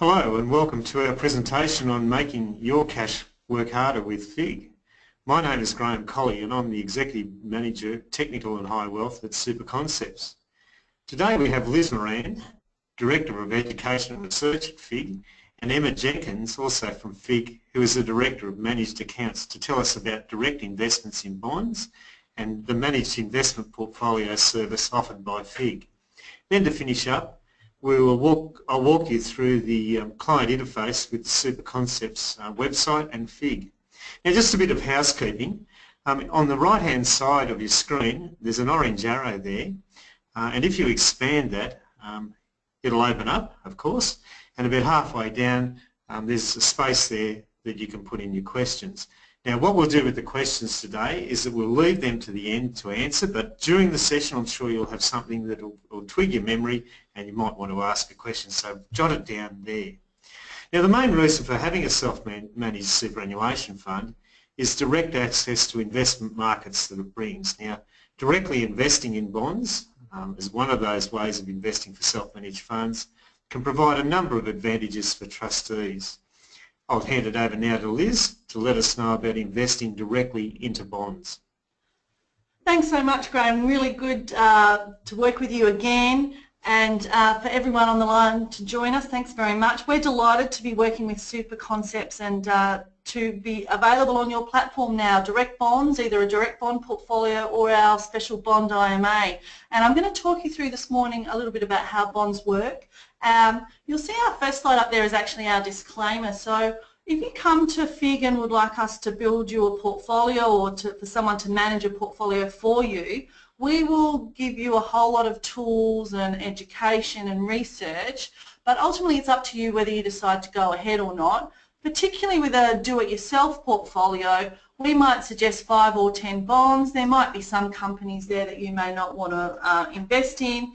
Hello and welcome to our presentation on making your cash work harder with FIIG. My name is Graham Colley and I'm the Executive Manager Technical and High Wealth at Super Concepts. Today we have Liz Moran, Director of Education and Research at FIIG and Emma Jenkins, also from FIIG, who is the Director of Managed Accounts to tell us about direct investments in bonds and the Managed Investment Portfolio service offered by FIIG. Then to finish up, we will walk, I'll walk you through the um, client interface with the Super Concepts uh, website and FIIG. Now just a bit of housekeeping. Um, on the right hand side of your screen there's an orange arrow there uh, and if you expand that um, it'll open up of course and about halfway down um, there's a space there that you can put in your questions. Now what we'll do with the questions today is that we'll leave them to the end to answer, but during the session I'm sure you'll have something that will, twig your memory and you might want to ask a question, so jot it down there. Now the main reason for having a self-managed superannuation fund is direct access to investment markets that it brings. Now directly investing in bonds um, is one of those ways of investing for self-managed funds can provide a number of advantages for trustees. I'll hand it over now to Liz to let us know about investing directly into bonds. Thanks so much, Graham. Really good uh, to work with you again and uh, for everyone on the line to join us, thanks very much. We're delighted to be working with Super Concepts and uh, to be available on your platform now, direct bonds, either a direct bond portfolio or our special bond IMA. And I'm going to talk you through this morning a little bit about how bonds work um, you'll see our first slide up there is actually our disclaimer. So if you come to FIIG and would like us to build you a portfolio or to, for someone to manage a portfolio for you, we will give you a whole lot of tools and education and research, but ultimately it's up to you whether you decide to go ahead or not. Particularly with a do-it-yourself portfolio, we might suggest five or ten bonds. There might be some companies there that you may not want to uh, invest in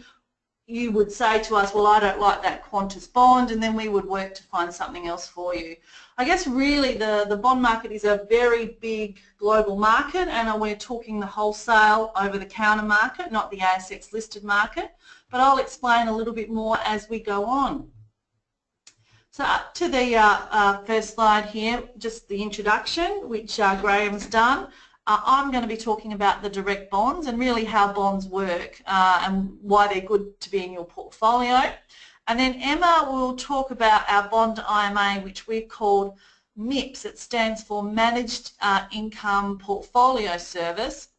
you would say to us, well, I don't like that Qantas bond, and then we would work to find something else for you. I guess really the, the bond market is a very big global market, and we're talking the wholesale over-the-counter market, not the ASX listed market, but I'll explain a little bit more as we go on. So up to the uh, uh, first slide here, just the introduction, which uh, Graham's done. Uh, I'm going to be talking about the direct bonds and really how bonds work uh, and why they're good to be in your portfolio. And then Emma will talk about our bond IMA, which we've called MIPS. It stands for Managed uh, Income Portfolio Service.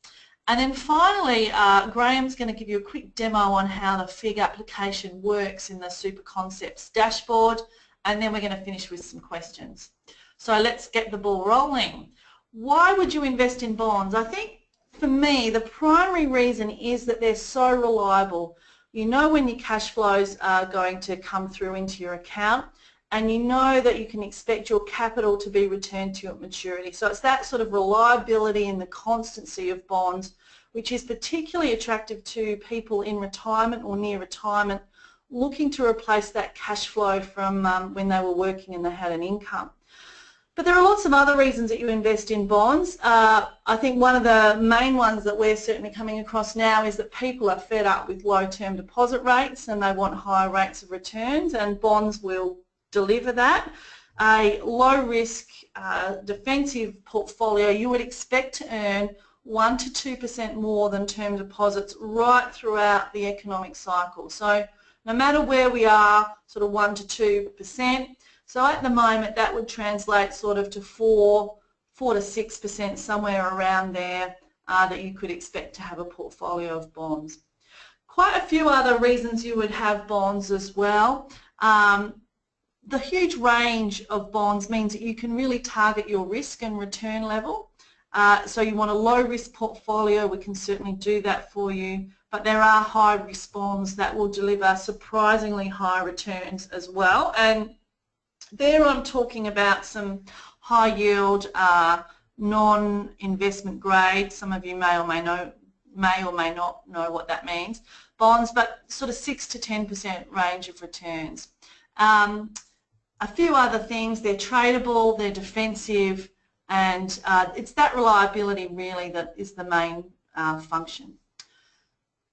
And then finally, uh, Graham's going to give you a quick demo on how the FIIG application works in the Super Concepts dashboard, and then we're going to finish with some questions. So let's get the ball rolling. Why would you invest in bonds? I think for me the primary reason is that they're so reliable. You know when your cash flows are going to come through into your account and you know that you can expect your capital to be returned to you at maturity. So it's that sort of reliability and the constancy of bonds which is particularly attractive to people in retirement or near retirement looking to replace that cash flow from um, when they were working and they had an income. But there are lots of other reasons that you invest in bonds. Uh, I think one of the main ones that we're certainly coming across now is that people are fed up with low term deposit rates and they want higher rates of returns and bonds will deliver that. A low risk uh, defensive portfolio you would expect to earn 1 to 2% more than term deposits right throughout the economic cycle. So no matter where we are, sort of 1 to 2%, so at the moment that would translate sort of to 4, 4 to 6% somewhere around there uh, that you could expect to have a portfolio of bonds. Quite a few other reasons you would have bonds as well. Um, the huge range of bonds means that you can really target your risk and return level. Uh, so you want a low risk portfolio, we can certainly do that for you, but there are high risk bonds that will deliver surprisingly high returns as well. And there I'm talking about some high yield, uh, non-investment grade, some of you may or may know may or may not know what that means, bonds, but sort of 6 to 10% range of returns. Um, a few other things, they're tradable, they're defensive, and uh, it's that reliability really that is the main uh, function.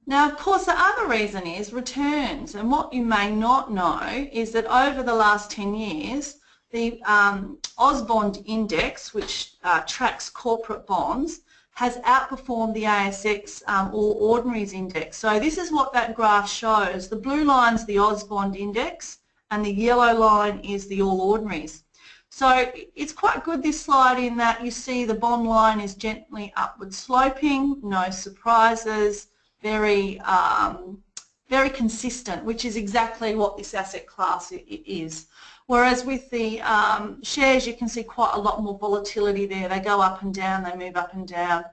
Now, of course, the other reason is returns. And what you may not know is that over the last 10 years, the um, Ausbond Index, which uh, tracks corporate bonds, has outperformed the ASX um, All Ordinaries Index. So this is what that graph shows. The blue line is the Ausbond Index and the yellow line is the All Ordinaries. So it's quite good this slide in that you see the bond line is gently upward sloping, no surprises, very um, very consistent, which is exactly what this asset class is. Whereas with the um, shares, you can see quite a lot more volatility there. They go up and down, they move up and down.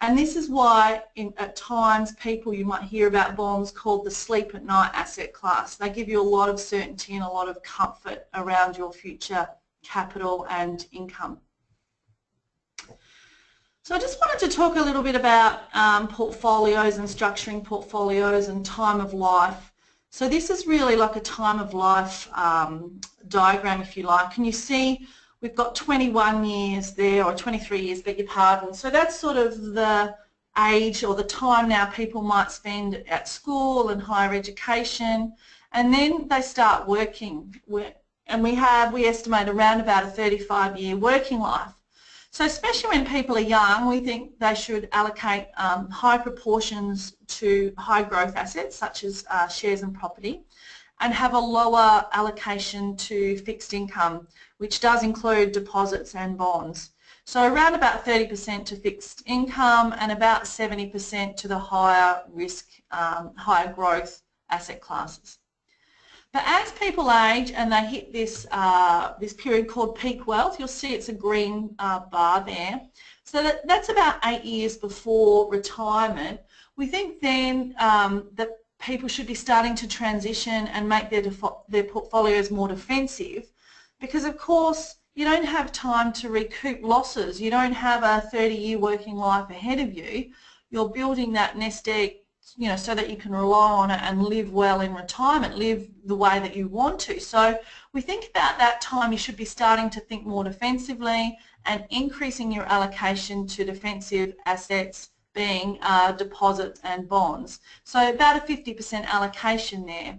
And this is why in, at times people you might hear about bonds called the sleep at night asset class. They give you a lot of certainty and a lot of comfort around your future capital and income. So I just wanted to talk a little bit about um, portfolios and structuring portfolios and time of life. So this is really like a time of life um, diagram, if you like. And you see we've got 21 years there, or 23 years, beg your pardon. So that's sort of the age or the time now people might spend at school and higher education. And then they start working and we have, we estimate around about a 35 year working life. So especially when people are young, we think they should allocate um, high proportions to high growth assets such as uh, shares and property and have a lower allocation to fixed income, which does include deposits and bonds. So around about 30% to fixed income and about 70% to the higher risk, um, higher growth asset classes. But as people age and they hit this, uh, this period called peak wealth, you'll see it's a green uh, bar there. So that, that's about eight years before retirement. We think then um, that people should be starting to transition and make their, their portfolios more defensive because of course you don't have time to recoup losses. You don't have a 30-year working life ahead of you. You're building that nest egg you know, so that you can rely on it and live well in retirement, live the way that you want to. So we think about that time you should be starting to think more defensively and increasing your allocation to defensive assets being uh, deposits and bonds. So about a 50% allocation there.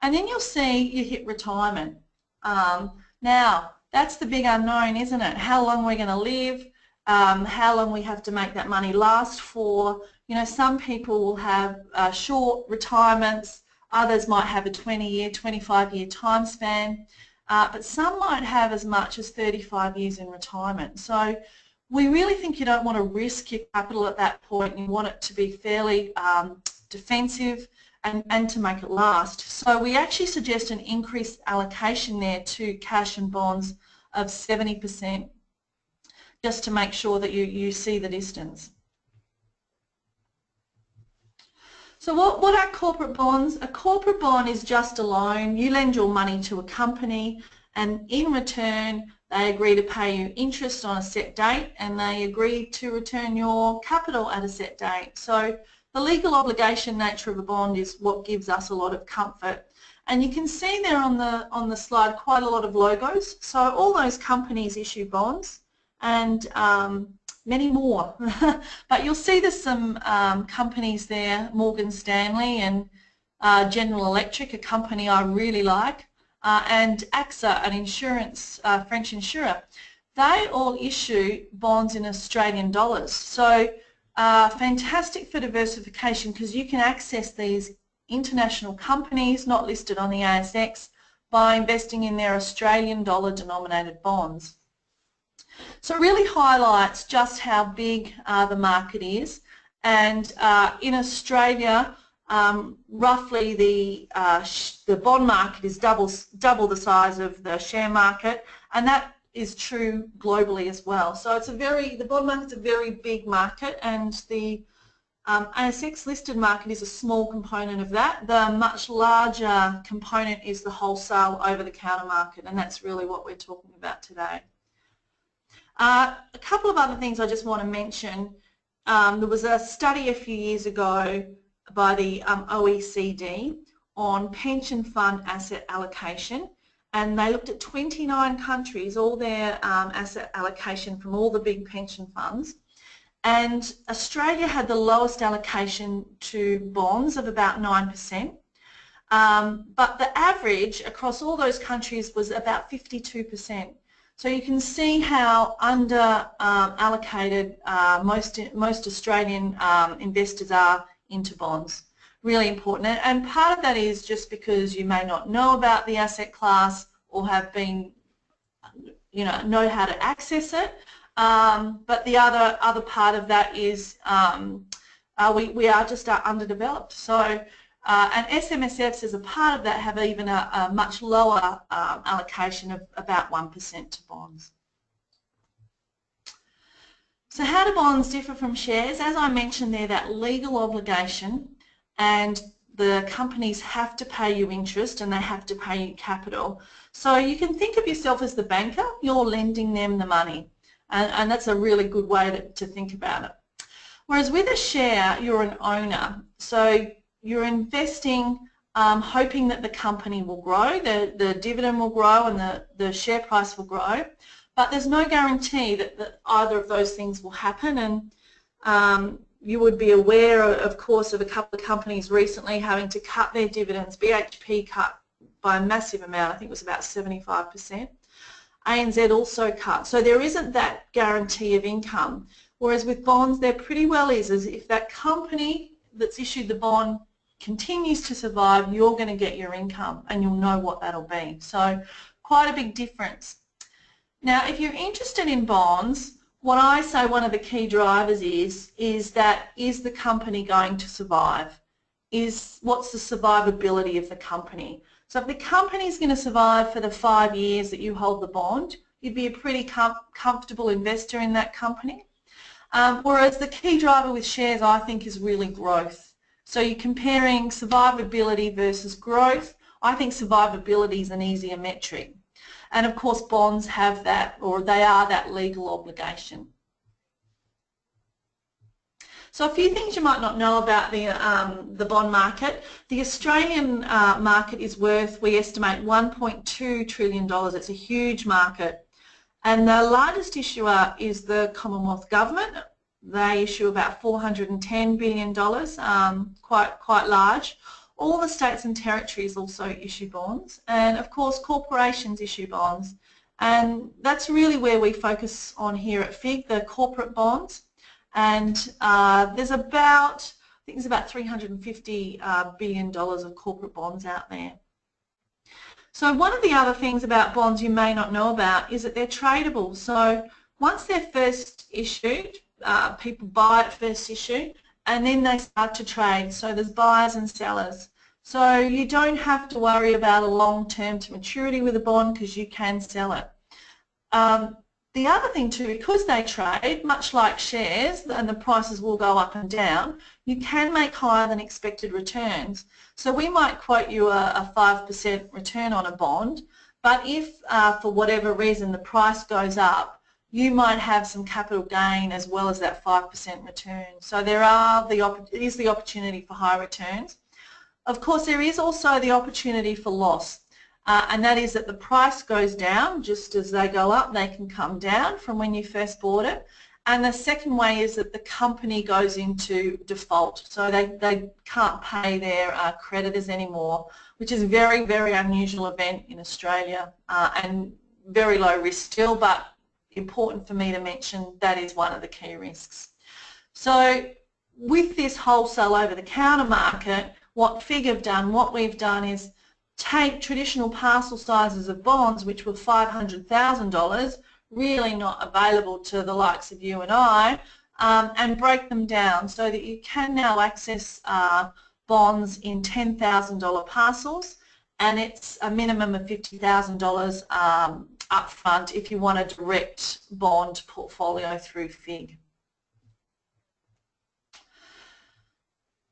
And then you'll see you hit retirement. Um, now, that's the big unknown, isn't it? How long we're going to live, um, how long we have to make that money last for, you know, some people will have uh, short retirements, others might have a 20-year, 25-year time span, uh, but some might have as much as 35 years in retirement. So we really think you don't want to risk your capital at that point. You want it to be fairly um, defensive and, and to make it last. So we actually suggest an increased allocation there to cash and bonds of 70% just to make sure that you, you see the distance. So what, what are corporate bonds? A corporate bond is just a loan. You lend your money to a company and in return they agree to pay you interest on a set date and they agree to return your capital at a set date. So the legal obligation nature of a bond is what gives us a lot of comfort. And you can see there on the, on the slide quite a lot of logos. So all those companies issue bonds and um, many more. but you'll see there's some um, companies there, Morgan Stanley and uh, General Electric, a company I really like, uh, and AXA, an insurance, uh, French insurer. They all issue bonds in Australian dollars. So uh, fantastic for diversification because you can access these international companies not listed on the ASX by investing in their Australian dollar denominated bonds. So it really highlights just how big uh, the market is and uh, in Australia um, roughly the, uh, the bond market is double, double the size of the share market and that is true globally as well. So it's a very, the bond market is a very big market and the um, ASX listed market is a small component of that. The much larger component is the wholesale over-the-counter market and that's really what we're talking about today. Uh, a couple of other things I just want to mention. Um, there was a study a few years ago by the um, OECD on pension fund asset allocation and they looked at 29 countries, all their um, asset allocation from all the big pension funds and Australia had the lowest allocation to bonds of about 9%. Um, but the average across all those countries was about 52%. So you can see how under um, allocated uh, most, most Australian um, investors are into bonds. Really important. And part of that is just because you may not know about the asset class or have been, you know, know how to access it. Um, but the other other part of that is um, uh, we, we are just uh, underdeveloped. So uh, and SMSFs as a part of that have even a, a much lower um, allocation of about 1% to bonds. So how do bonds differ from shares? As I mentioned there, that legal obligation and the companies have to pay you interest and they have to pay you capital. So you can think of yourself as the banker, you're lending them the money. And, and that's a really good way to, to think about it. Whereas with a share, you're an owner. So you're investing um, hoping that the company will grow, the, the dividend will grow and the, the share price will grow, but there's no guarantee that, that either of those things will happen and um, you would be aware, of course, of a couple of companies recently having to cut their dividends. BHP cut by a massive amount, I think it was about 75%. ANZ also cut. So there isn't that guarantee of income. Whereas with bonds, there pretty well is, is if that company that's issued the bond continues to survive, you're going to get your income and you'll know what that'll be. So quite a big difference. Now, if you're interested in bonds, what I say one of the key drivers is, is that is the company going to survive? Is What's the survivability of the company? So if the company is going to survive for the five years that you hold the bond, you'd be a pretty com comfortable investor in that company. Um, whereas the key driver with shares, I think, is really growth. So you're comparing survivability versus growth. I think survivability is an easier metric. And of course bonds have that, or they are that legal obligation. So a few things you might not know about the, um, the bond market. The Australian uh, market is worth, we estimate, $1.2 trillion. It's a huge market. And the largest issuer is the Commonwealth Government, they issue about $410 billion, um, quite, quite large. All the states and territories also issue bonds and of course corporations issue bonds and that's really where we focus on here at FIIG, the corporate bonds and uh, there's about, I think there's about 350 uh, billion dollars of corporate bonds out there. So one of the other things about bonds you may not know about is that they're tradable. So once they're first issued, uh, people buy at first issue and then they start to trade. So there's buyers and sellers. So you don't have to worry about a long term to maturity with a bond because you can sell it. Um, the other thing too, because they trade, much like shares, and the prices will go up and down, you can make higher than expected returns. So we might quote you a, a 5% return on a bond, but if uh, for whatever reason the price goes up, you might have some capital gain as well as that 5% return. So there are the is the opportunity for high returns. Of course, there is also the opportunity for loss, uh, and that is that the price goes down just as they go up, they can come down from when you first bought it. And the second way is that the company goes into default, so they, they can't pay their uh, creditors anymore, which is a very, very unusual event in Australia uh, and very low risk still, but important for me to mention that is one of the key risks. So with this wholesale over-the-counter market, what FIIG have done, what we've done is take traditional parcel sizes of bonds, which were $500,000, really not available to the likes of you and I, um, and break them down so that you can now access uh, bonds in $10,000 parcels and it's a minimum of $50,000 um, upfront if you want a direct bond portfolio through FIIG.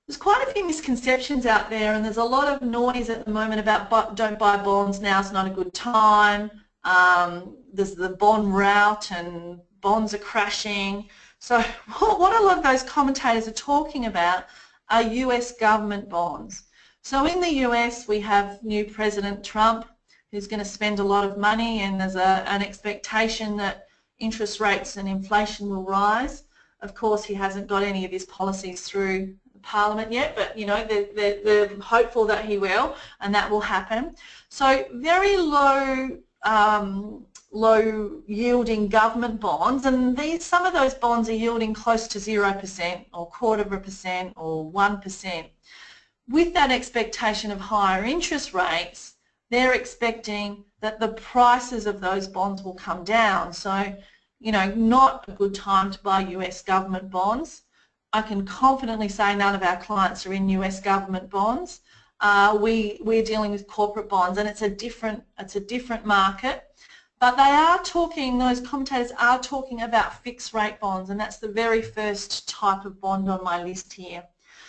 There's quite a few misconceptions out there and there's a lot of noise at the moment about don't buy bonds, now it's not a good time. Um, there's the bond rout and bonds are crashing. So what a lot of those commentators are talking about are US government bonds. So in the US we have new President Trump who's going to spend a lot of money and there's a, an expectation that interest rates and inflation will rise. Of course, he hasn't got any of his policies through Parliament yet, but you know they're, they're, they're, hopeful that he will, and that will happen. So very low, um, low yielding government bonds, and these some of those bonds are yielding close to zero percent, or quarter of a percent, or one percent. With that expectation of higher interest rates, they're expecting that the prices of those bonds will come down. So, you know, not a good time to buy US government bonds. I can confidently say none of our clients are in US government bonds. Uh, we, we're dealing with corporate bonds and it's a different, it's a different market. But they are talking, those commentators are talking about fixed rate bonds and that's the very first type of bond on my list here.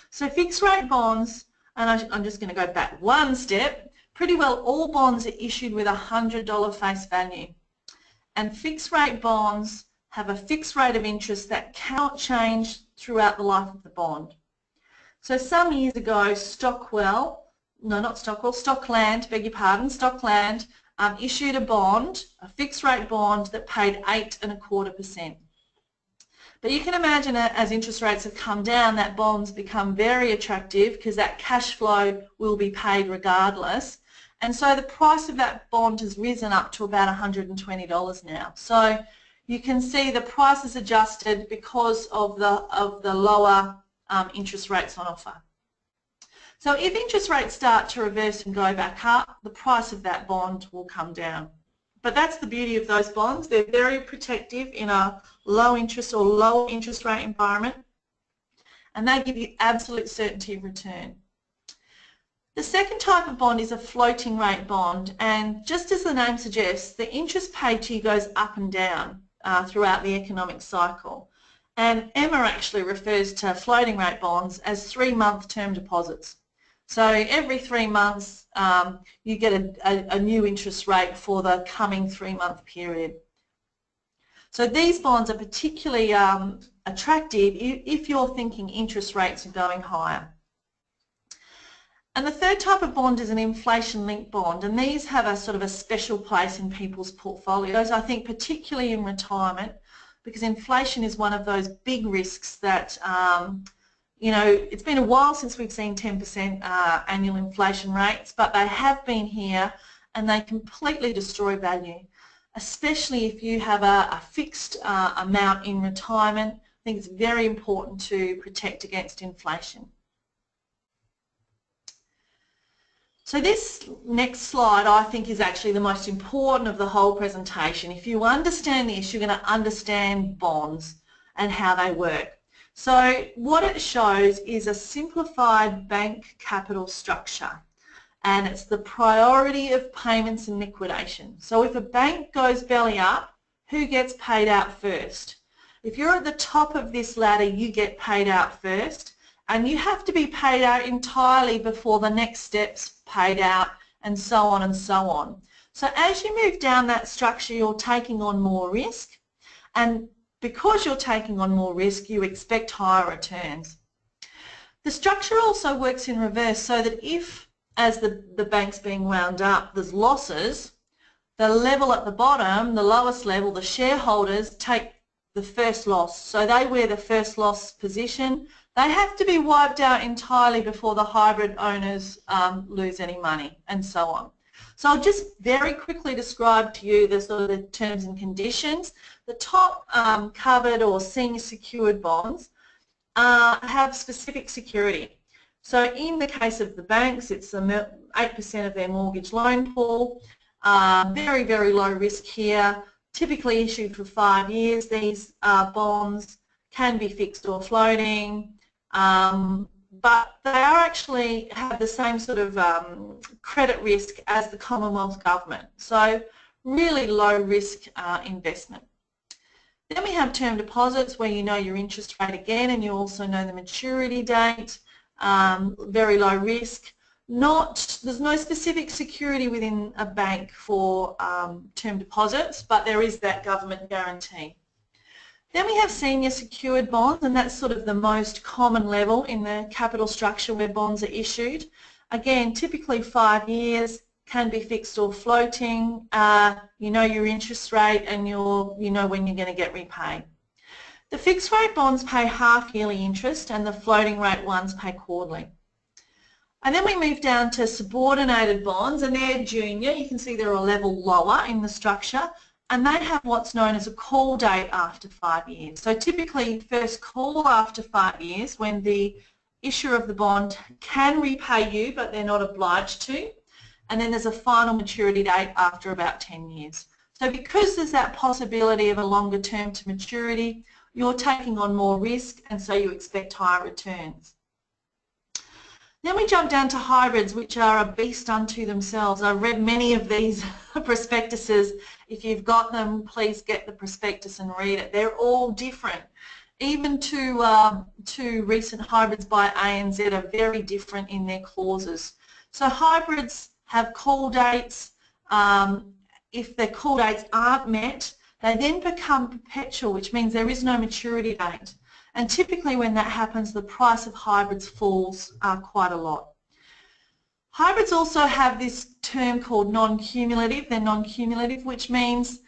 So fixed rate bonds, and I, I'm just going to go back one step, pretty well all bonds are issued with a $100 face value. And fixed rate bonds have a fixed rate of interest that cannot change throughout the life of the bond. So some years ago, Stockwell, no not Stockwell, Stockland, beg your pardon, Stockland um, issued a bond, a fixed rate bond that paid eight and a quarter percent. But you can imagine that as interest rates have come down, that bond's become very attractive because that cash flow will be paid regardless. And so the price of that bond has risen up to about $120 now. So you can see the price is adjusted because of the, of the lower um, interest rates on offer. So if interest rates start to reverse and go back up, the price of that bond will come down. But that's the beauty of those bonds. They're very protective in a low interest or low interest rate environment and they give you absolute certainty of return. The second type of bond is a floating rate bond and just as the name suggests, the interest paid to you goes up and down uh, throughout the economic cycle. And Emma actually refers to floating rate bonds as three-month term deposits. So every three months um, you get a, a, a, new interest rate for the coming three-month period. So these bonds are particularly um, attractive if you're thinking interest rates are going higher. And the third type of bond is an inflation-linked bond, and these have a sort of a special place in people's portfolios, I think particularly in retirement, because inflation is one of those big risks that, um, you know, it's been a while since we've seen 10% uh, annual inflation rates, but they have been here and they completely destroy value, especially if you have a, a fixed uh, amount in retirement. I think it's very important to protect against inflation. So this next slide I think is actually the most important of the whole presentation. If you understand this, you're going to understand bonds and how they work. So what it shows is a simplified bank capital structure and it's the priority of payments and liquidation. So if a bank goes belly up, who gets paid out first? If you're at the top of this ladder, you get paid out first and you have to be paid out entirely before the next steps paid out and so on and so on. So as you move down that structure you're taking on more risk and because you're taking on more risk you expect higher returns. The structure also works in reverse so that if as the, the bank's being wound up there's losses the level at the bottom, the lowest level, the shareholders take the first loss. So they wear the first loss position they have to be wiped out entirely before the hybrid owners um, lose any money and so on. So I'll just very quickly describe to you the sort of the terms and conditions. The top um, covered or senior secured bonds uh, have specific security. So in the case of the banks, it's 8% of their mortgage loan pool. Uh, very, very low risk here. Typically issued for five years, these uh, bonds can be fixed or floating. Um, but they are actually have the same sort of um, credit risk as the Commonwealth Government. So really low risk uh, investment. Then we have term deposits where you know your interest rate again and you also know the maturity date, um, very low risk. Not, there's no specific security within a bank for um, term deposits, but there is that government guarantee. Then we have senior secured bonds and that's sort of the most common level in the capital structure where bonds are issued. Again, typically five years, can be fixed or floating, uh, you know your interest rate and you you know when you're going to get repaid. The fixed rate bonds pay half yearly interest and the floating rate ones pay quarterly. And then we move down to subordinated bonds and they're junior. You can see they're a level lower in the structure and they have what's known as a call date after five years. So typically first call after five years when the issuer of the bond can repay you but they're not obliged to and then there's a final maturity date after about 10 years. So because there's that possibility of a longer term to maturity, you're taking on more risk and so you expect higher returns. Then we jump down to hybrids, which are a beast unto themselves. I've read many of these prospectuses. If you've got them, please get the prospectus and read it. They're all different. Even to, uh, to recent hybrids by ANZ are very different in their clauses. So hybrids have call dates. Um, if their call dates aren't met, they then become perpetual, which means there is no maturity date. And typically when that happens, the price of hybrids falls uh, quite a lot. Hybrids also have this term called non-cumulative. They're non-cumulative, which means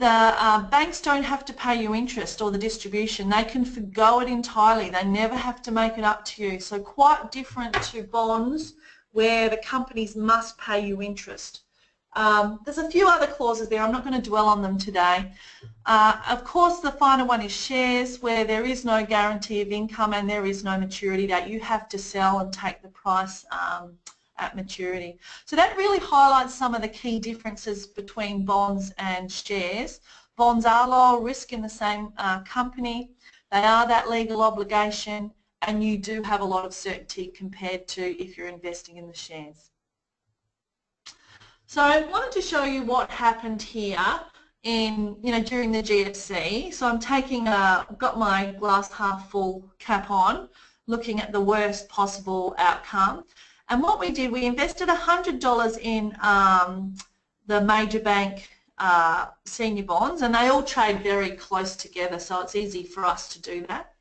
the uh, banks don't have to pay you interest or the distribution. They can forgo it entirely. They never have to make it up to you. So quite different to bonds where the companies must pay you interest. Um, there's a few other clauses there. I'm not going to dwell on them today. Uh, of course, the final one is shares, where there is no guarantee of income and there is no maturity date. You have to sell and take the price um, at maturity. So that really highlights some of the key differences between bonds and shares. Bonds are lower risk in the same uh, company. They are that legal obligation and you do have a lot of certainty compared to if you're investing in the shares. So I wanted to show you what happened here in, you know, during the GFC. So I'm taking a, I've got my glass half full cap on, looking at the worst possible outcome. And what we did, we invested $100 in um, the major bank uh, senior bonds, and they all trade very close together, so it's easy for us to do that.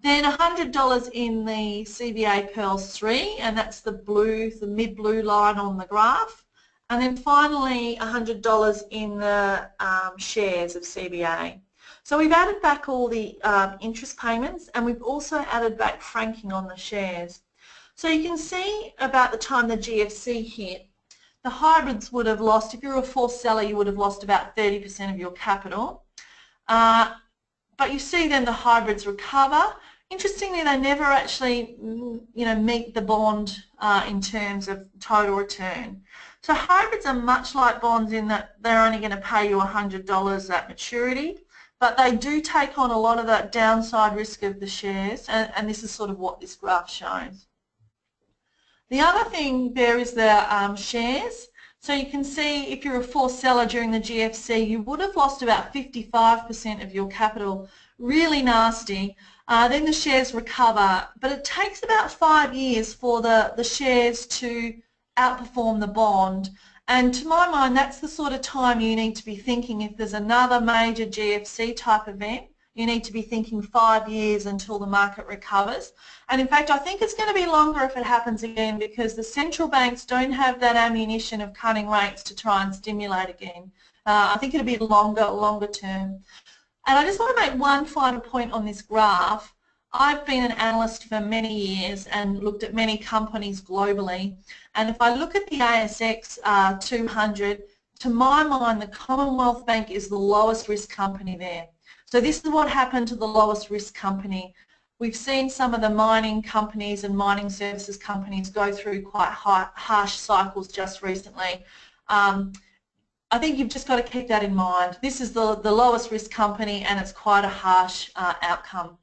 Then $100 in the CBA PERLS 3, and that's the blue, the mid-blue line on the graph. And then finally, $100 in the um, shares of CBA. So we've added back all the um, interest payments and we've also added back franking on the shares. So you can see about the time the GFC hit, the hybrids would have lost, if you're a forced seller, you would have lost about 30% of your capital. Uh, but you see then the hybrids recover. Interestingly, they never actually you know, meet the bond uh, in terms of total return. So hybrids are much like bonds in that they're only going to pay you $100 at maturity, but they do take on a lot of that downside risk of the shares, and, and this is sort of what this graph shows. The other thing there is the um, shares. So you can see if you're a forced seller during the GFC, you would have lost about 55% of your capital. Really nasty. Uh, then the shares recover, but it takes about five years for the, the shares to outperform the bond. And to my mind, that's the sort of time you need to be thinking if there's another major GFC type event, you need to be thinking five years until the market recovers. And in fact, I think it's going to be longer if it happens again because the central banks don't have that ammunition of cutting rates to try and stimulate again. Uh, I think it'll be longer, longer term. And I just want to make one final point on this graph. I've been an analyst for many years and looked at many companies globally. And if I look at the ASX uh, 200, to my mind, the Commonwealth Bank is the lowest risk company there. So this is what happened to the lowest risk company. We've seen some of the mining companies and mining services companies go through quite high, harsh cycles just recently. Um, I think you've just got to keep that in mind. This is the, the lowest risk company and it's quite a harsh uh, outcome.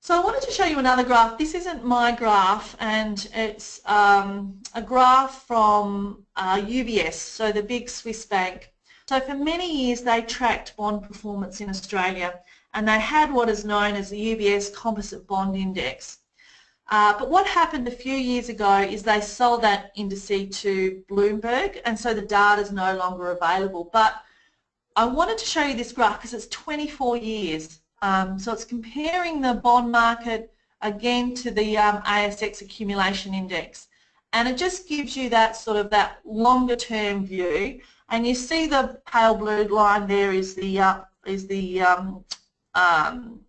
So I wanted to show you another graph. This isn't my graph and it's um, a graph from uh, UBS, so the big Swiss bank. So for many years they tracked bond performance in Australia and they had what is known as the UBS Composite Bond Index. Uh, but what happened a few years ago is they sold that index to Bloomberg and so the data is no longer available. But I wanted to show you this graph because it's 24 years um, so it's comparing the bond market again to the um, ASX accumulation index. And it just gives you that sort of that longer term view. And you see the pale blue line there is the uh, is the um, um,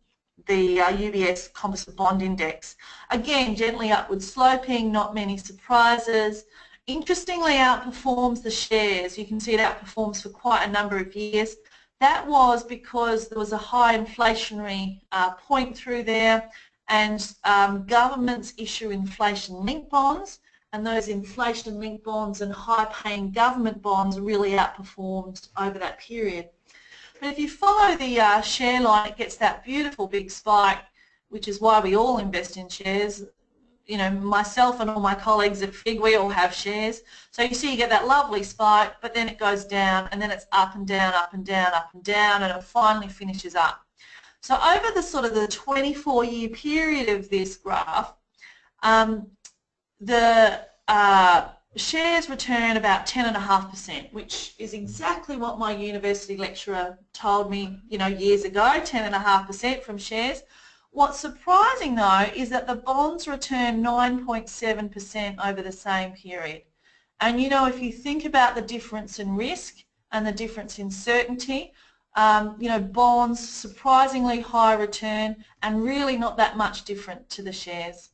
the uh, UBS Composite Bond Index. Again, gently upward sloping, not many surprises. Interestingly outperforms the shares. You can see it outperforms for quite a number of years. That was because there was a high inflationary uh, point through there and um, governments issue inflation-linked bonds and those inflation-linked bonds and high-paying government bonds really outperformed over that period. But if you follow the uh, share line, it gets that beautiful big spike, which is why we all invest in shares. You know, myself and all my colleagues at FIIG, we all have shares. So you see you get that lovely spike, but then it goes down, and then it's up and down, up and down, up and down, and it finally finishes up. So over the sort of the 24-year period of this graph, um, the uh, shares return about 10.5%, which is exactly what my university lecturer told me, you know, years ago, 10.5% from shares. What's surprising though is that the bonds return 9.7% over the same period. And you know, if you think about the difference in risk and the difference in certainty, um, you know, bonds, surprisingly high return and really not that much different to the shares.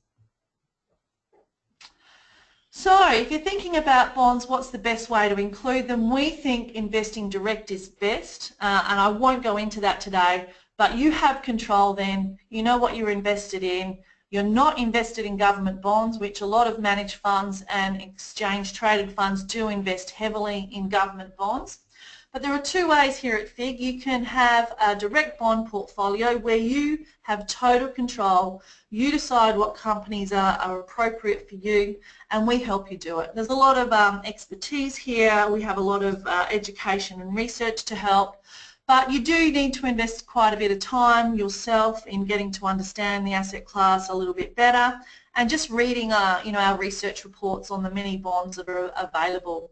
So if you're thinking about bonds, what's the best way to include them? We think investing direct is best, uh, and I won't go into that today, but you have control then, you know what you're invested in, you're not invested in government bonds, which a lot of managed funds and exchange traded funds do invest heavily in government bonds. But there are two ways here at FIIG. You can have a direct bond portfolio where you have total control. You decide what companies are, are appropriate for you and we help you do it. There's a lot of um, expertise here. We have a lot of uh, education and research to help. But you do need to invest quite a bit of time yourself in getting to understand the asset class a little bit better and just reading uh, you know, our research reports on the many bonds that are available.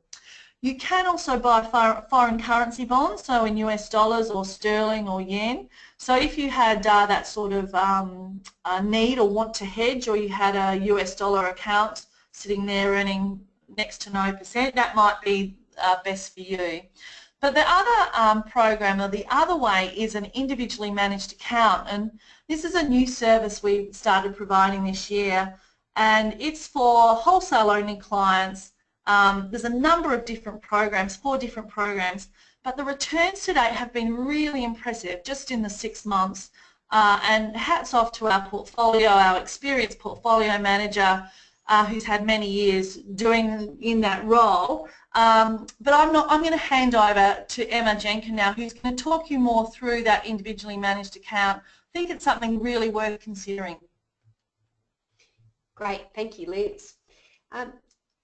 You can also buy foreign currency bonds, so in US dollars or sterling or yen. So if you had uh, that sort of um, need or want to hedge or you had a US dollar account sitting there earning next to no percent, that might be uh, best for you. But the other um, program or the other way is an individually managed account and this is a new service we started providing this year and it's for wholesale only clients um, there's a number of different programs, four different programs, but the returns to date have been really impressive just in the six months. Uh, and hats off to our portfolio, our experienced portfolio manager uh, who's had many years doing in that role. Um, but I'm not. I'm going to hand over to Emma Jenkin now, who's going to talk you more through that individually managed account. I think it's something really worth considering. Great, thank you, Liz. Um,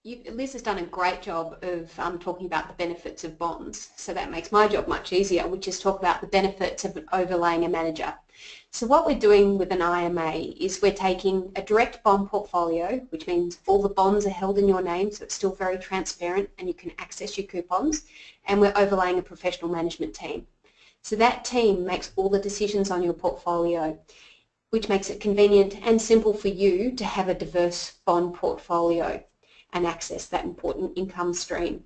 you, Liz has done a great job of um, talking about the benefits of bonds, so that makes my job much easier, which is talk about the benefits of overlaying a manager. So what we're doing with an IMA is we're taking a direct bond portfolio, which means all the bonds are held in your name, so it's still very transparent and you can access your coupons, and we're overlaying a professional management team. So that team makes all the decisions on your portfolio, which makes it convenient and simple for you to have a diverse bond portfolio and access that important income stream.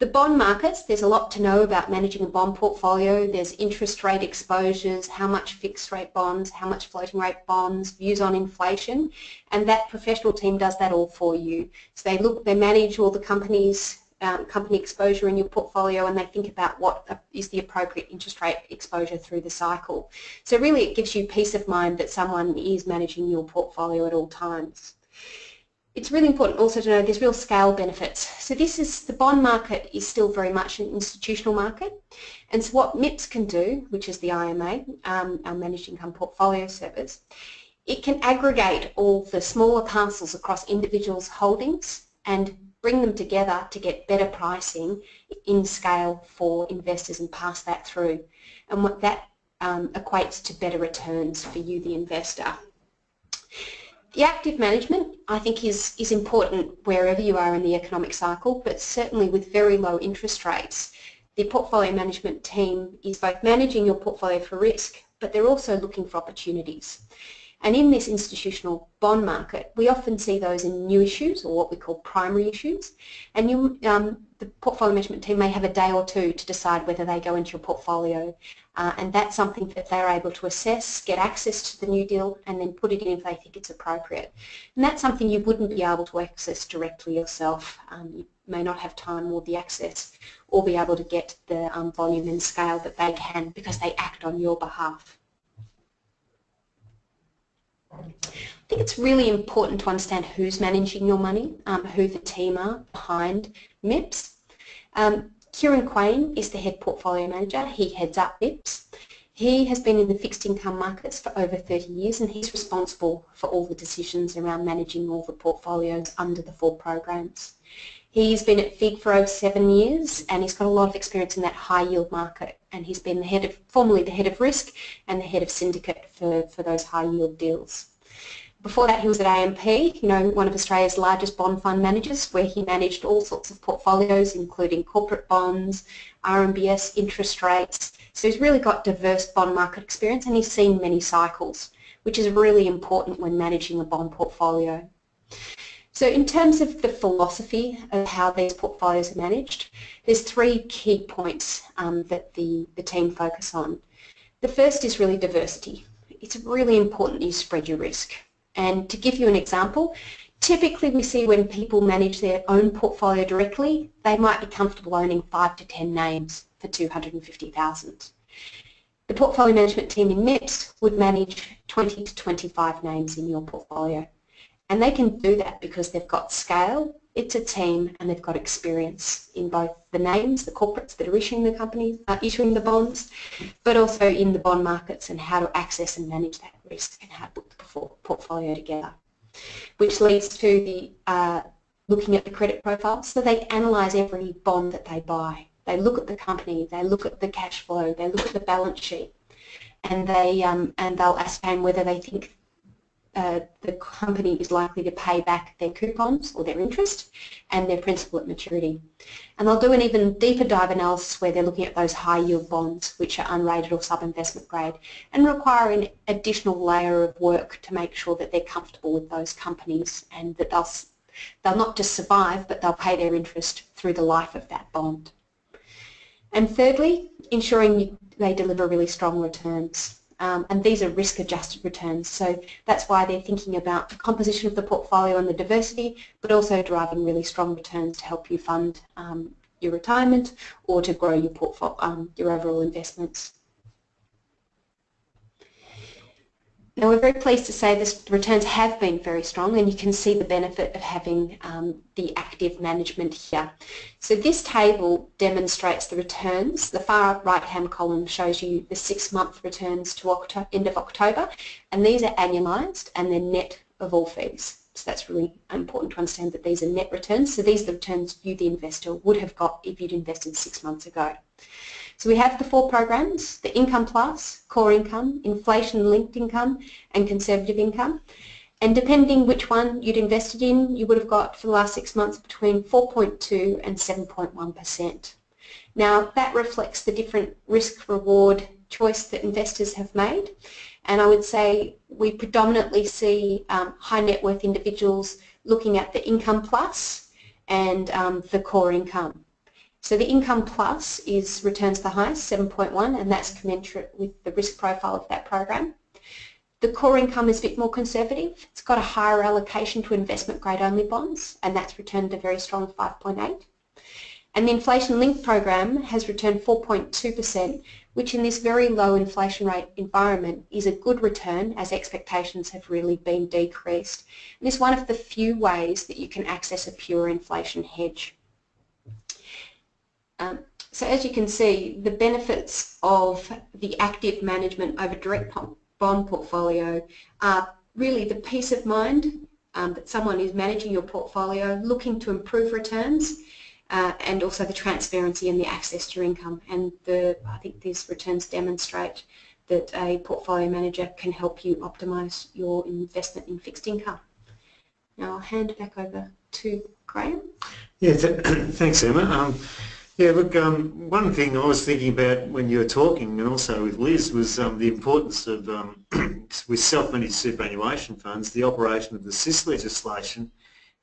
The bond markets, there's a lot to know about managing a bond portfolio. There's interest rate exposures, how much fixed rate bonds, how much floating rate bonds, views on inflation, and that professional team does that all for you. So they look, they manage all the companies, um, company exposure in your portfolio and they think about what is the appropriate interest rate exposure through the cycle. So really it gives you peace of mind that someone is managing your portfolio at all times it's really important also to know there's real scale benefits. So this is, the bond market is still very much an institutional market. And so what MIPS can do, which is the IMA, um, our Managed Income Portfolio Service, it can aggregate all the smaller parcels across individuals' holdings and bring them together to get better pricing in scale for investors and pass that through. And what that um, equates to better returns for you, the investor. The active management, I think, is, is important wherever you are in the economic cycle, but certainly with very low interest rates, the portfolio management team is both managing your portfolio for risk, but they're also looking for opportunities. And in this institutional bond market, we often see those in new issues or what we call primary issues. And you, um, the portfolio management team may have a day or two to decide whether they go into your portfolio. Uh, and that's something that they're able to assess, get access to the new deal, and then put it in if they think it's appropriate. And that's something you wouldn't be able to access directly yourself. Um, you may not have time or the access or be able to get the um, volume and scale that they can because they act on your behalf. I think it's really important to understand who's managing your money, um, who the team are behind MIPS. Um, Kieran Quain is the head portfolio manager. He heads up MIPS. He has been in the fixed income markets for over 30 years and he's responsible for all the decisions around managing all the portfolios under the four programs. He's been at FIIG for over seven years and he's got a lot of experience in that high yield market and he's been the head of, formerly the head of risk and the head of syndicate for, for those high yield deals. Before that he was at AMP, you know, one of Australia's largest bond fund managers where he managed all sorts of portfolios including corporate bonds, RMBS, interest rates. So he's really got diverse bond market experience and he's seen many cycles, which is really important when managing a bond portfolio. So in terms of the philosophy of how these portfolios are managed, there's three key points um, that the, the team focus on. The first is really diversity. It's really important you spread your risk. And to give you an example, typically we see when people manage their own portfolio directly, they might be comfortable owning 5 to 10 names for 250,000. The portfolio management team in MIPS would manage 20 to 25 names in your portfolio. And they can do that because they've got scale, it's a team, and they've got experience in both the names, the corporates that are issuing the companies, uh, issuing the bonds, but also in the bond markets and how to access and manage that risk and how to put the portfolio together. Which leads to the uh, looking at the credit profile. So they analyse every bond that they buy. They look at the company, they look at the cash flow, they look at the balance sheet, and they um, and they'll ascertain whether they think uh, the company is likely to pay back their coupons or their interest and their principal at maturity. And they'll do an even deeper dive analysis where they're looking at those high yield bonds which are unrated or sub-investment grade and require an additional layer of work to make sure that they're comfortable with those companies and that they'll, they'll not just survive but they'll pay their interest through the life of that bond. And thirdly, ensuring they deliver really strong returns. Um, and these are risk-adjusted returns. So that's why they're thinking about the composition of the portfolio and the diversity, but also driving really strong returns to help you fund um, your retirement or to grow your portfolio, um, your overall investments. Now we're very pleased to say the returns have been very strong and you can see the benefit of having um, the active management here. So this table demonstrates the returns. The far right hand column shows you the six month returns to October, end of October and these are annualised and they're net of all fees. So that's really important to understand that these are net returns. So these are the returns you, the investor, would have got if you'd invested six months ago. So we have the four programs, the Income Plus, Core Income, Inflation-Linked Income and Conservative Income. And depending which one you'd invested in, you would have got for the last six months between 4.2 and 7.1%. Now that reflects the different risk-reward choice that investors have made. And I would say we predominantly see um, high net worth individuals looking at the income plus and um, the core income. So the income plus is returns the highest, 7.1, and that's commensurate with the risk profile of that program. The core income is a bit more conservative. It's got a higher allocation to investment grade only bonds, and that's returned a very strong 5.8. And the inflation linked program has returned 4.2%, which in this very low inflation rate environment is a good return as expectations have really been decreased. And it's one of the few ways that you can access a pure inflation hedge. Um, so as you can see, the benefits of the active management over direct bond portfolio are really the peace of mind um, that someone is managing your portfolio, looking to improve returns, uh, and also the transparency and the access to income. And the, I think these returns demonstrate that a portfolio manager can help you optimise your investment in fixed income. Now I'll hand back over to Graham. Yeah, th thanks Emma. Um, Yeah, look, um, one thing I was thinking about when you were talking and also with Liz was um, the importance of, um, with self-managed superannuation funds, the operation of the SIS legislation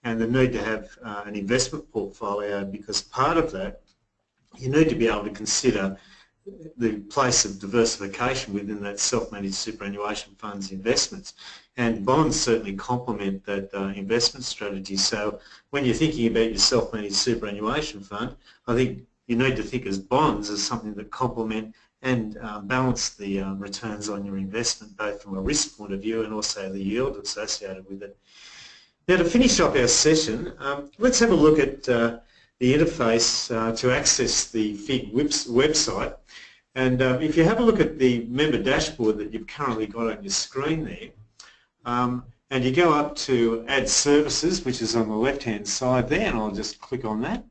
and the need to have uh, an investment portfolio because part of that, you need to be able to consider the place of diversification within that self-managed superannuation funds investments. And bonds certainly complement that uh, investment strategy. So when you're thinking about your self-managed superannuation fund, I think you need to think as bonds as something that complement and uh, balance the um, returns on your investment, both from a risk point of view and also the yield associated with it. Now to finish off our session, um, let's have a look at uh, the interface uh, to access the FIIG website. And um, if you have a look at the member dashboard that you've currently got on your screen there, um, and you go up to Add Services, which is on the left-hand side there, and I'll just click on that.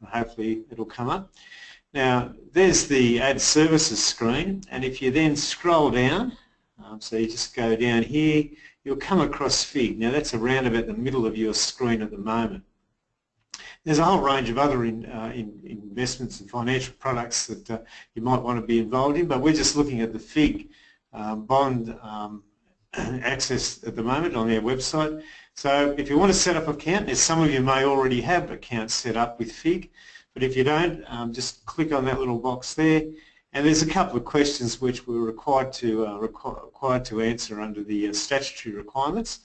And hopefully it'll come up. Now, there's the Add Services screen, and if you then scroll down, um, so you just go down here, you'll come across FIIG. Now, that's around about the middle of your screen at the moment. There's a whole range of other in, uh, in investments and financial products that uh, you might want to be involved in, but we're just looking at the FIIG um, bond um, access at the moment on their website. So if you want to set up an account, as some of you may already have accounts set up with FIIG, but if you don't, um, just click on that little box there. And there's a couple of questions which we're required to uh, required to answer under the uh, statutory requirements.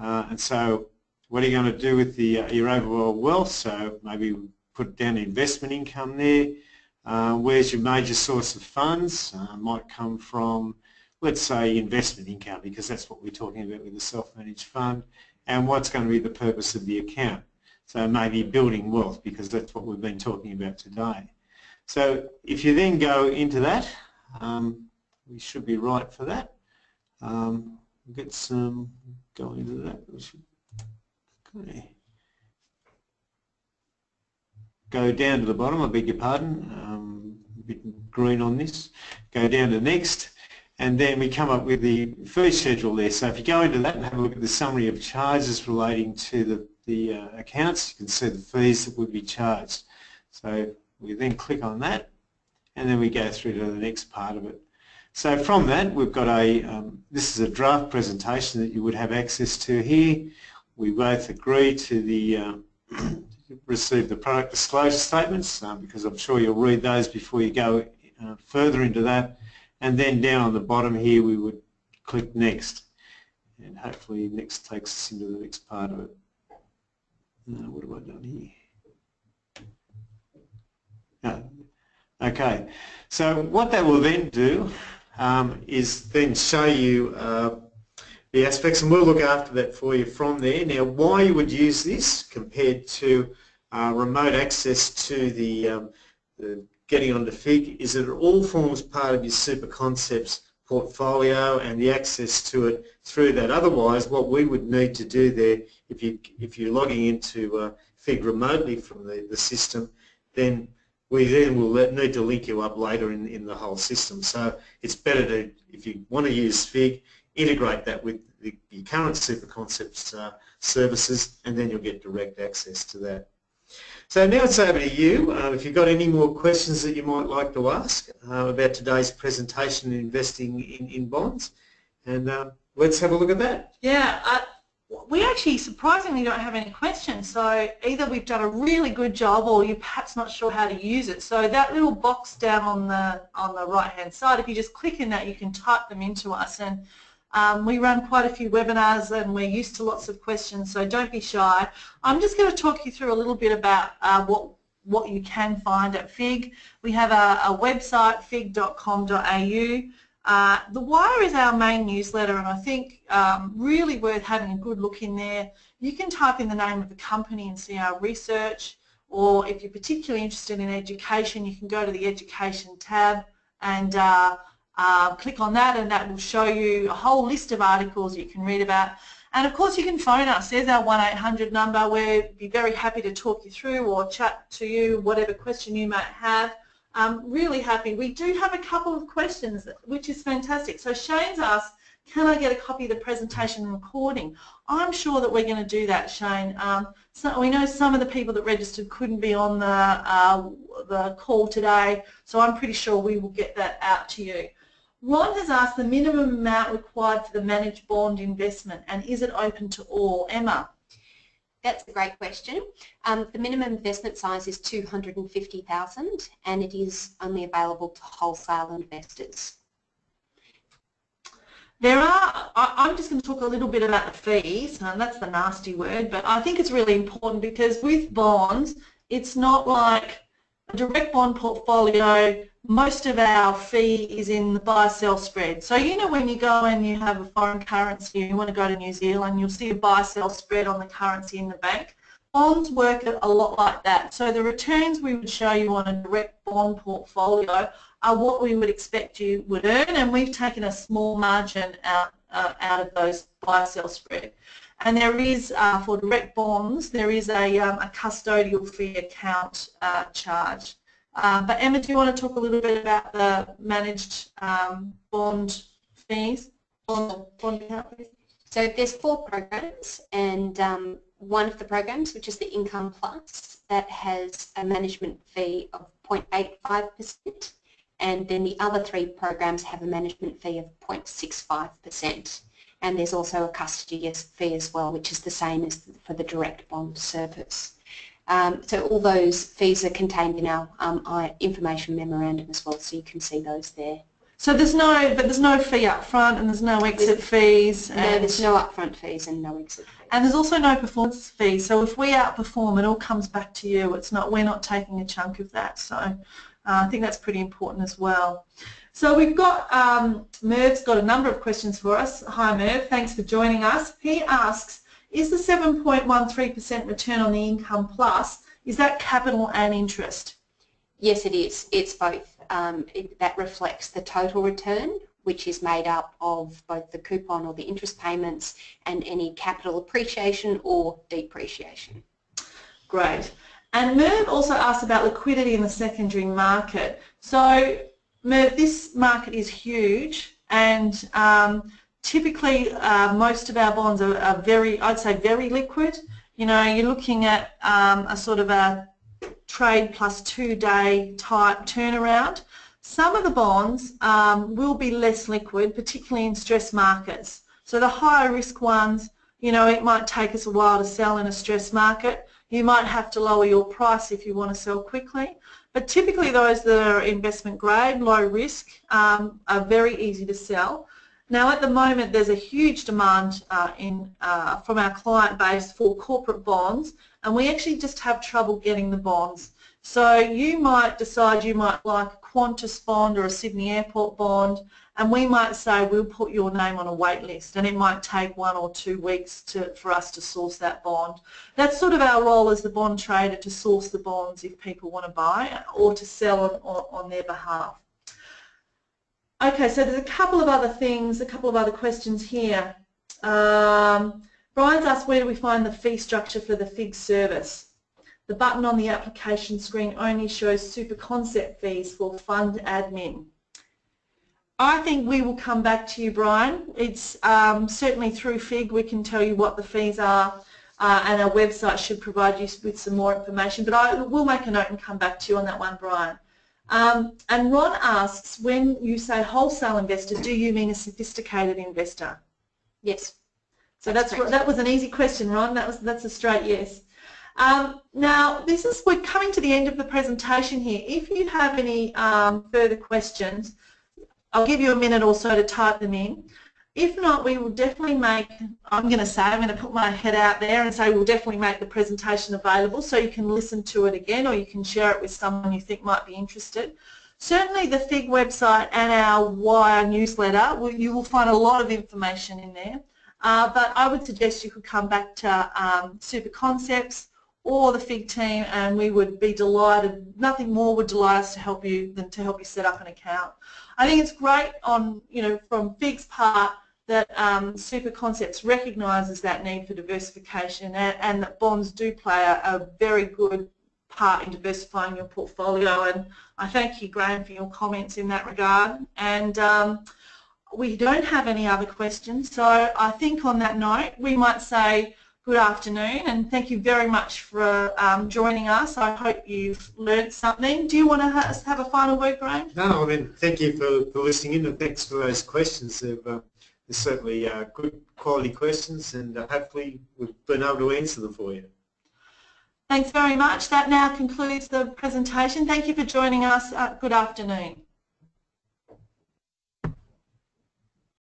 Uh, and so what are you going to do with the, uh, your overall wealth? So maybe put down investment income there. Uh, where's your major source of funds? Uh, might come from, let's say, investment income because that's what we're talking about with the self-managed fund. And what's going to be the purpose of the account? So maybe building wealth because that's what we've been talking about today. So if you then go into that, um, we should be right for that. Um, get some, go into that. Okay. Go down to the bottom, I beg your pardon, um, a bit green on this. Go down to next, and then we come up with the fee schedule there. So if you go into that and have a look at the summary of charges relating to the, the uh, accounts, you can see the fees that would be charged. So we then click on that, and then we go through to the next part of it. So from that, we've got a, um, this is a draft presentation that you would have access to here we both agree to the uh, receive the product disclosure statements um, because I'm sure you'll read those before you go uh, further into that and then down on the bottom here we would click next and hopefully next takes us into the next part of it. Now what have I done here? Okay, so what that will then do um, is then show you uh, the aspects and we'll look after that for you from there. Now why you would use this compared to uh, remote access to the, um, the, getting onto FIIG is that it all forms part of your SuperConcepts portfolio and the access to it through that. Otherwise what we would need to do there if, you, if you're logging into uh, FIIG remotely from the, the system then we then will let, need to link you up later in, in the whole system. So it's better to, if you want to use FIIG, integrate that with the, current SuperConcepts uh, services and then you'll get direct access to that. So now it's over to you. Uh, if you've got any more questions that you might like to ask uh, about today's presentation in investing in, in bonds, and um, let's have a look at that. Yeah, uh, we actually surprisingly don't have any questions. So either we've done a really good job or you're perhaps not sure how to use it. So that little box down on the on the right hand side, if you just click in that, you can type them into us and um, we run quite a few webinars and we're used to lots of questions, so don't be shy. I'm just going to talk you through a little bit about uh, what what you can find at FIIG. We have a, a website, fiig.com.au. Uh, the Wire is our main newsletter and I think um, really worth having a good look in there. You can type in the name of the company and see our research or if you're particularly interested in education you can go to the education tab and uh, uh, click on that and that will show you a whole list of articles you can read about. And of course you can phone us. There's our 1-800 number. We'd be very happy to talk you through or chat to you, whatever question you might have. Um, really happy. We do have a couple of questions, which is fantastic. So Shane's asked, can I get a copy of the presentation recording? I'm sure that we're going to do that, Shane. Um, so we know some of the people that registered couldn't be on the, uh, the call today, so I'm pretty sure we will get that out to you. Ron has asked the minimum amount required for the managed bond investment and is it open to all? Emma? That's a great question. Um, the minimum investment size is 250,000 and it is only available to wholesale investors. There are, I'm just going to talk a little bit about the fees, and that's the nasty word, but I think it's really important because with bonds, it's not like direct bond portfolio, most of our fee is in the buy-sell spread. So you know when you go and you have a foreign currency, you want to go to New Zealand, you'll see a buy-sell spread on the currency in the bank. Bonds work a lot like that. So the returns we would show you on a direct bond portfolio are what we would expect you would earn and we've taken a small margin out, uh, out of those buy-sell spread. And there is, uh, for direct bonds, there is a, um, a custodial fee account uh, charge. Um, but Emma, do you want to talk a little bit about the managed um, bond fees? Bond, bond account? So there's four programs and um, one of the programs, which is the Income Plus, that has a management fee of 0.85% and then the other three programs have a management fee of 0.65% and there's also a custody fee as well which is the same as for the direct bond service. Um, so all those fees are contained in our um, information memorandum as well so you can see those there. So there's no, but there's no fee up front and there's no exit there's, fees. No, there's no upfront fees and no exit fees. And there's also no performance fees. So if we outperform, it all comes back to you. It's not, we're not taking a chunk of that. So uh, I think that's pretty important as well. So we've got, um, Merv's got a number of questions for us. Hi Merv, thanks for joining us. He asks, is the 7.13% return on the income plus, is that capital and interest? Yes it is, it's both. Um, it, that reflects the total return which is made up of both the coupon or the interest payments and any capital appreciation or depreciation. Great. And Merv also asked about liquidity in the secondary market. So Merv, this market is huge and um, typically uh, most of our bonds are, are, very, I'd say very liquid. You know, you're looking at um, a sort of a trade plus two day type turnaround. Some of the bonds um, will be less liquid, particularly in stress markets. So the higher risk ones, you know, it might take us a while to sell in a stress market. You might have to lower your price if you want to sell quickly. But typically those that are investment grade, low risk, um, are very easy to sell. Now at the moment there's a huge demand uh, in, uh, from our client base for corporate bonds and we actually just have trouble getting the bonds. So you might decide you might like a Qantas bond or a Sydney Airport bond and we might say we'll put your name on a wait list and it might take one or two weeks to, for us to source that bond. That's sort of our role as the bond trader to source the bonds if people want to buy or to sell on, on, on their behalf. Okay, so there's a couple of other things, a couple of other questions here. Um, Brian's asked where do we find the fee structure for the FIIG service? The button on the application screen only shows super concept fees for fund admin. I think we will come back to you, Brian. It's um, certainly through FIIG we can tell you what the fees are uh, and our website should provide you with some more information. But I will make a note and come back to you on that one, Brian. Um, and Ron asks, when you say wholesale investor, do you mean a sophisticated investor? Yes. So that's, that's that was an easy question, Ron. That was that's a straight yes. Um, now, this is we're coming to the end of the presentation here. If you have any um, further questions, I'll give you a minute or so to type them in. If not, we will definitely make, I'm going to say, I'm going to put my head out there and say we'll definitely make the presentation available so you can listen to it again or you can share it with someone you think might be interested. Certainly the FIIG website and our Wire newsletter, you will find a lot of information in there. Uh, but I would suggest you could come back to um, SuperConcepts or the FIIG team and we would be delighted, nothing more would delight us to help you than to help you set up an account. I think it's great on, you know, from FIIG's part that um, SuperConcepts recognises that need for diversification and, and, that bonds do play a, a, very good part in diversifying your portfolio. And I thank you Graham for your comments in that regard. And um, we don't have any other questions, so I think on that note we might say good afternoon and thank you very much for um, joining us. I hope you've learned something. Do you want to ha- have a final word, Graham? No, I mean, thank you for, for listening in and thanks for those questions. They've, uh, they're certainly uh, good quality questions and uh, hopefully we've been able to answer them for you. Thanks very much. That now concludes the presentation. Thank you for joining us. Uh, good afternoon.